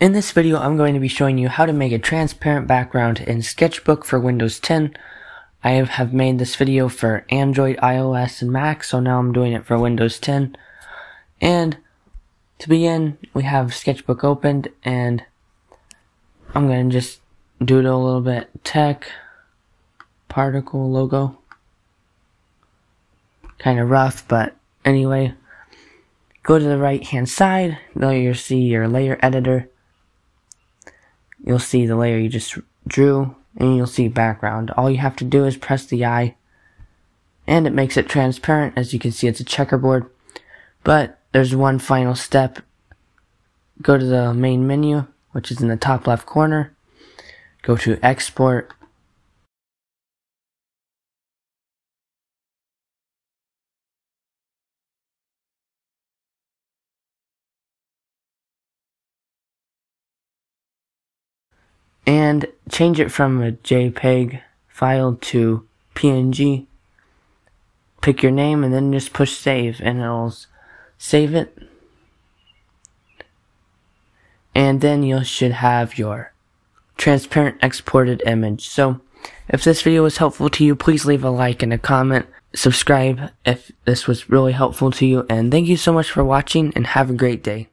In this video, I'm going to be showing you how to make a transparent background in Sketchbook for Windows 10. I have made this video for Android, iOS, and Mac, so now I'm doing it for Windows 10. And to begin, we have Sketchbook opened, and I'm going to just doodle a little bit tech, particle logo. Kind of rough, but anyway. Go to the right hand side, there you'll see your layer editor you'll see the layer you just drew and you'll see background. All you have to do is press the eye and it makes it transparent. As you can see, it's a checkerboard. But there's one final step. Go to the main menu, which is in the top left corner. Go to export and change it from a JPEG file to PNG. Pick your name and then just push save and it'll save it. And then you should have your transparent exported image. So if this video was helpful to you, please leave a like and a comment. Subscribe if this was really helpful to you. And thank you so much for watching and have a great day.